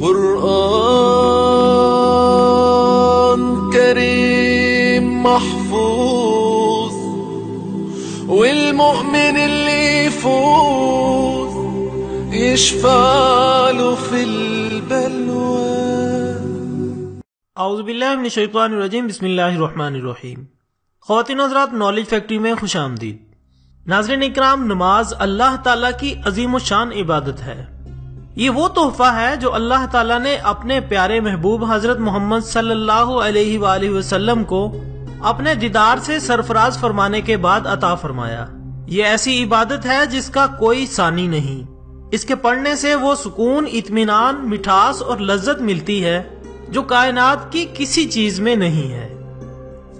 قرآن كريم محفوظ، والمؤمن اللي يفوز يشفع له في البلوى. اعوذ باللہ من الشیطان الرجیم، بسم اللہ الرحمن الرحیم۔ خواتین حضرات نالج فیکٹری میں خوش آمدید۔ ناظرین اکرام، نماز اللہ تعالیٰ کی عظیم و شان عبادت ہے۔ یہ وہ تحفہ ہے جو اللہ تعالیٰ نے اپنے پیارے محبوب حضرت محمد صلی اللہ علیہ وآلہ وسلم کو اپنے دیدار سے سرفراز فرمانے کے بعد عطا فرمایا۔ یہ ایسی عبادت ہے جس کا کوئی ثانی نہیں۔ اس کے پڑھنے سے وہ سکون، اطمینان، مٹھاس اور لذت ملتی ہے جو کائنات کی کسی چیز میں نہیں ہے۔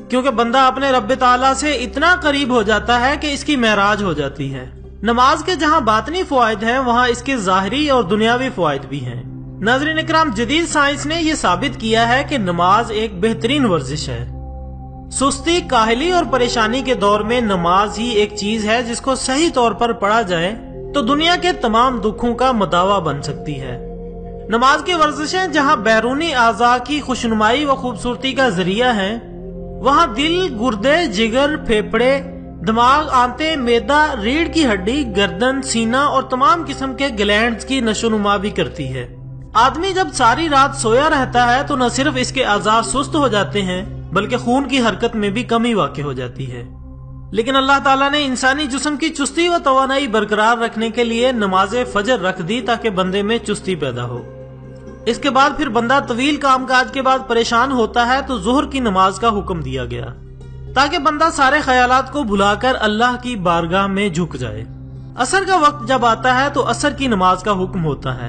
کیونکہ بندہ اپنے رب تعالیٰ سے اتنا قریب ہو جاتا ہے کہ اس کی معراج ہو جاتی ہے۔ نماز کے جہاں باطنی فوائد ہیں، وہاں اس کے ظاہری اور دنیاوی فوائد بھی ہیں۔ ناظرین اکرام، جدید سائنس نے یہ ثابت کیا ہے کہ نماز ایک بہترین ورزش ہے۔ سستی، کاہلی اور پریشانی کے دور میں نماز ہی ایک چیز ہے جس کو صحیح طور پر پڑھا جائے تو دنیا کے تمام دکھوں کا مداوع بن سکتی ہے۔ نماز کی ورزشیں جہاں بیرونی اعضاء کی خوشنمائی و خوبصورتی کا ذریعہ ہیں، وہاں دل، گردے، جگر پھیپڑے دماغ آنتے میدا، ریڑھ کی ہڈی، گردن، سینہ اور تمام قسم کے گلینڈز کی نشو نما بھی کرتی ہے۔ آدمی جب ساری رات سویا رہتا ہے تو نہ صرف اس کے اعضاء سست ہو جاتے ہیں، بلکہ خون کی حرکت میں بھی کمی واقع ہو جاتی ہے۔ لیکن اللہ تعالیٰ نے انسانی جسم کی چستی و توانائی برقرار رکھنے کے لیے نماز فجر رکھ دی تاکہ بندے میں چستی پیدا ہو۔ اس کے بعد پھر بندہ طویل کام کاج کے بعد پریشان ہوتا ہے تو ظہر کی نماز کا حکم دیا گیا۔ تاکہ بندہ سارے خیالات کو بھلا کر اللہ کی بارگاہ میں جھک جائے۔ اثر کا وقت جب آتا ہے تو اثر کی نماز کا حکم ہوتا ہے۔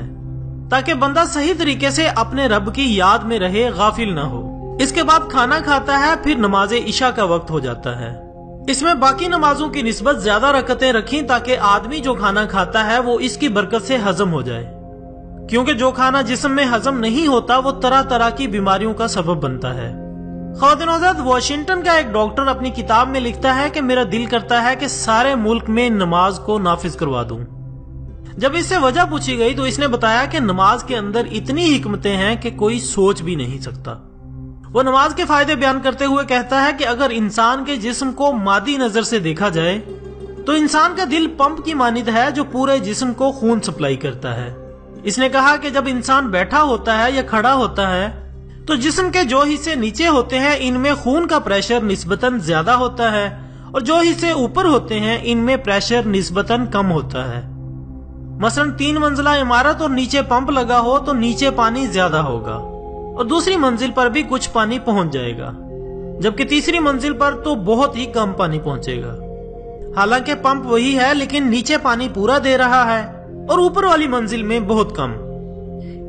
تاکہ بندہ صحیح طریقے سے اپنے رب کی یاد میں رہے، غافل نہ ہو۔ اس کے بعد کھانا کھاتا ہے، پھر نماز عشاء کا وقت ہو جاتا ہے۔ اس میں باقی نمازوں کی نسبت زیادہ رکتیں رکھیں تاکہ آدمی جو کھانا کھاتا ہے وہ اس کی برکت سے ہضم ہو جائے۔ کیونکہ جو کھانا جسم میں ہضم نہیں ہوتا، وہ طرح طرح کی بیماریوں کا سبب بنتا ہے۔ خواتین حضرت واشنگٹن کا ایک ڈاکٹر اپنی کتاب میں لکھتا ہے کہ میرا دل کرتا ہے کہ سارے ملک میں نماز کو نافذ کروا دوں۔ جب اس سے وجہ پوچھی گئی تو اس نے بتایا کہ نماز کے اندر اتنی حکمتیں ہیں کہ کوئی سوچ بھی نہیں سکتا۔ وہ نماز کے فائدے بیان کرتے ہوئے کہتا ہے کہ اگر انسان کے جسم کو مادی نظر سے دیکھا جائے، تو انسان کا دل پمپ کی مانند ہے جو پورے جسم کو خون سپلائی کرتا ہے۔ اس نے کہا کہ جب انسان بیٹھا ہوتا ہے یا کھڑا ہوتا ہے تو جسم کے جو حصے نیچے ہوتے ہیں، ان میں خون کا پریشر نسبتاً زیادہ ہوتا ہے، اور جو حصے اوپر ہوتے ہیں، ان میں پریشر نسبتاً کم ہوتا ہے۔ مثلا تین منزلہ عمارت اور نیچے پمپ لگا ہو تو نیچے پانی زیادہ ہوگا، اور دوسری منزل پر بھی کچھ پانی پہنچ جائے گا۔ جبکہ تیسری منزل پر تو بہت ہی کم پانی پہنچے گا۔ حالانکہ پمپ وہی ہے، لیکن نیچے پانی پورا دے رہا ہے، اور اوپر والی منزل میں بہت کم۔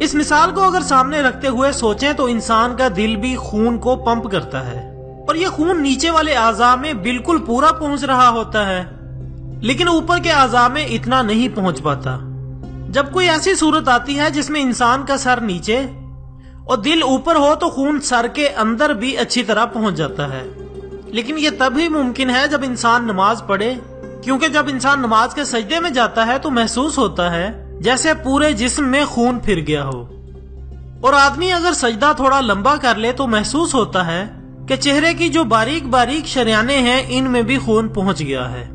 اس مثال کو اگر سامنے رکھتے ہوئے سوچیں تو انسان کا دل بھی خون کو پمپ کرتا ہے۔ اور یہ خون نیچے والے اعضاء میں بالکل پورا پہنچ رہا ہوتا ہے، لیکن اوپر کے اعضاء میں اتنا نہیں پہنچ پاتا۔ جب کوئی ایسی صورت آتی ہے جس میں انسان کا سر نیچے اور دل اوپر ہو تو خون سر کے اندر بھی اچھی طرح پہنچ جاتا ہے۔ لیکن یہ تب ہی ممکن ہے جب انسان نماز پڑھے، کیونکہ جب انسان نماز کے سجدے میں جاتا ہے تو محسوس ہوتا ہے جیسے پورے جسم میں خون پھر گیا ہو۔ اور آدمی اگر سجدہ تھوڑا لمبا کر لے تو محسوس ہوتا ہے کہ چہرے کی جو باریک باریک شریانے ہیں، ان میں بھی خون پہنچ گیا ہے۔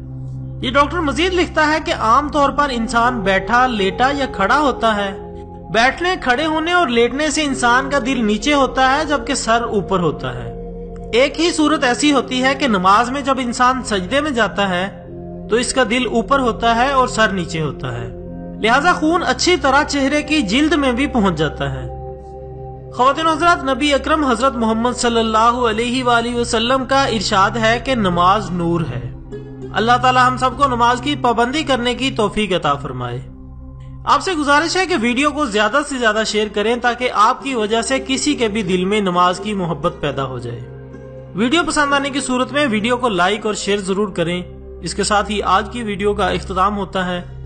یہ ڈاکٹر مزید لکھتا ہے کہ عام طور پر انسان بیٹھا، لیٹا یا کھڑا ہوتا ہے۔ بیٹھنے، کھڑے ہونے اور لیٹنے سے انسان کا دل نیچے ہوتا ہے جبکہ سر اوپر ہوتا ہے۔ ایک ہی صورت ایسی ہوتی ہے کہ نماز میں جب انسان سجدے میں جاتا ہے تو اس کا دل اوپر ہوتا ہے اور سر نیچے ہوتا ہے۔ لہذا خون اچھی طرح چہرے کی جلد میں بھی پہنچ جاتا ہے۔ خواتین حضرات، نبی اکرم حضرت محمد صلی اللہ علیہ وآلہ وسلم کا ارشاد ہے کہ نماز نور ہے۔ اللہ تعالی ہم سب کو نماز کی پابندی کرنے کی توفیق عطا فرمائے۔ آپ سے گزارش ہے کہ ویڈیو کو زیادہ سے زیادہ شیئر کریں تاکہ آپ کی وجہ سے کسی کے بھی دل میں نماز کی محبت پیدا ہو جائے۔ ویڈیو پسند آنے کی صورت میں ویڈیو کو لائک اور شیئر ضرور کریں۔ اس کے ساتھ ہی آج کی ویڈیو کا اختتام ہوتا ہے۔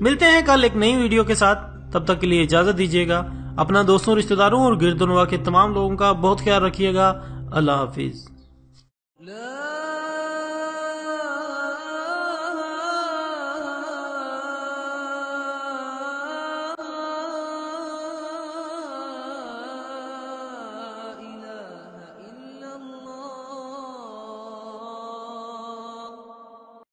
ملتے ہیں کل ایک نئی ویڈیو کے ساتھ۔ تب تک کے لیے اجازت دیجیے گا۔ اپنا دوستوں، رشتہ داروں اور گردنوا کے تمام لوگوں کا بہت خیال رکھیے گا۔ اللہ حافظ۔